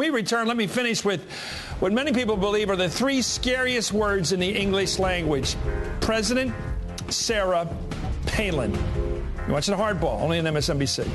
We return. Let me finish with what many people believe are the three scariest words in the English language President Sarah Palin. You're watching Hardball, only on MSNBC.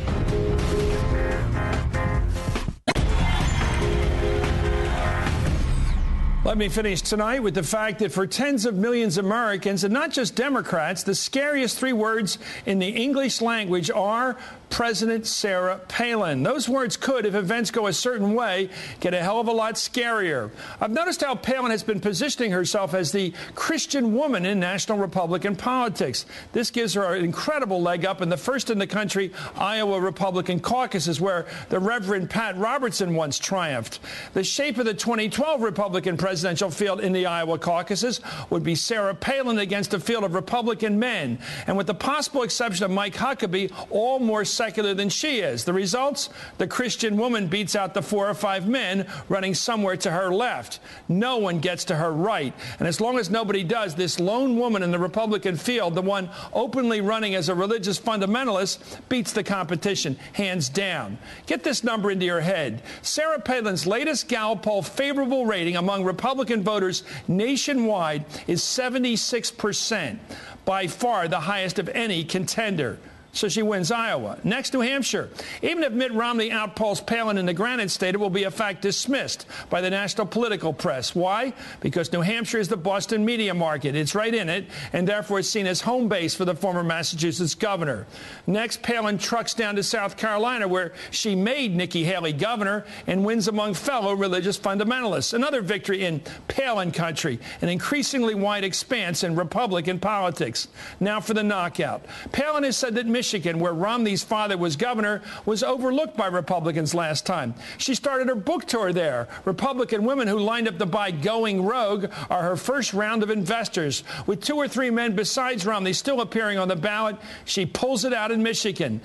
Let me finish tonight with the fact that for tens of millions of Americans, and not just Democrats, the scariest three words in the English language are President Sarah Palin. Those words could, if events go a certain way, get a hell of a lot scarier. I've noticed how Palin has been positioning herself as the Christian woman in national Republican politics. This gives her an incredible leg up in the first in the country Iowa Republican caucuses, where the Reverend Pat Robertson once triumphed. The shape of the 2012 Republican presidential field in the Iowa caucuses would be Sarah Palin against a field of Republican men, and with the possible exception of Mike Huckabee, all more than she is. The results? The Christian woman beats out the four or five men running somewhere to her left. No one gets to her right. And as long as nobody does, this lone woman in the Republican field, the one openly running as a religious fundamentalist, beats the competition, hands down. Get this number into your head. Sarah Palin's latest Gallup poll favorable rating among Republican voters nationwide is 76%, by far the highest of any contender so she wins Iowa. Next, New Hampshire. Even if Mitt Romney outpolls Palin in the Granite State, it will be a fact dismissed by the national political press. Why? Because New Hampshire is the Boston media market. It's right in it, and therefore it's seen as home base for the former Massachusetts governor. Next, Palin trucks down to South Carolina, where she made Nikki Haley governor and wins among fellow religious fundamentalists. Another victory in Palin country, an increasingly wide expanse in Republican politics. Now for the knockout. Palin has said that Michigan Michigan, where Romney's father was governor, was overlooked by Republicans last time. She started her book tour there. Republican women who lined up to buy Going Rogue are her first round of investors. With two or three men besides Romney still appearing on the ballot, she pulls it out in Michigan.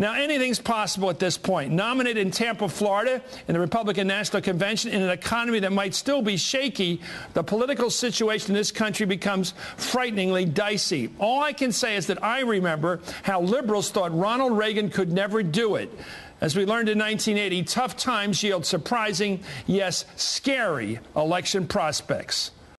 Now, anything's possible at this point. Nominated in Tampa, Florida, in the Republican National Convention, in an economy that might still be shaky, the political situation in this country becomes frighteningly dicey. All I can say is that I remember how liberals thought Ronald Reagan could never do it. As we learned in 1980, tough times yield surprising, yes, scary election prospects.